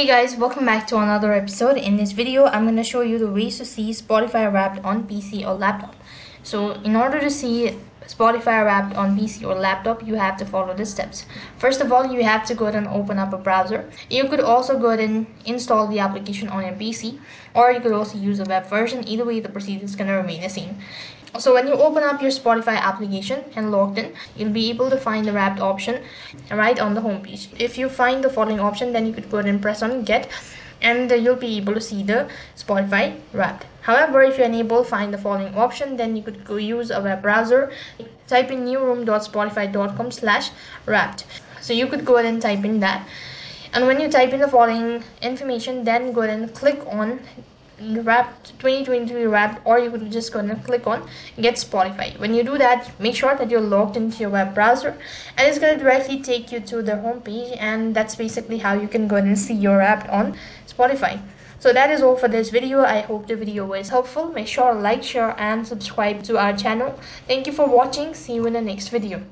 Hey guys, welcome back to another episode. In this video, I'm going to show you the ways to see Spotify Wrapped on PC or laptop. So in order to see Spotify Wrapped on PC or laptop, you have to follow the steps. First of all, you have to go ahead and open up a browser. You could also go ahead and install the application on your PC or you could also use a web version. Either way, the procedure is going to remain the same. So when you open up your Spotify application and logged in, you'll be able to find the wrapped option right on the home page. If you find the following option, then you could go ahead and press on get and you'll be able to see the Spotify wrapped. However, if you enable find the following option, then you could go use a web browser, type in newsroom.spotify.com slash wrapped. So you could go ahead and type in that. And when you type in the following information, then go ahead and click on wrapped 2023 wrapped or you could just go and click on get spotify. When you do that make sure that you're logged into your web browser and it's going to directly take you to the home page and that's basically how you can go and see your app on spotify. So that is all for this video. I hope the video was helpful. Make sure to like share and subscribe to our channel. Thank you for watching. See you in the next video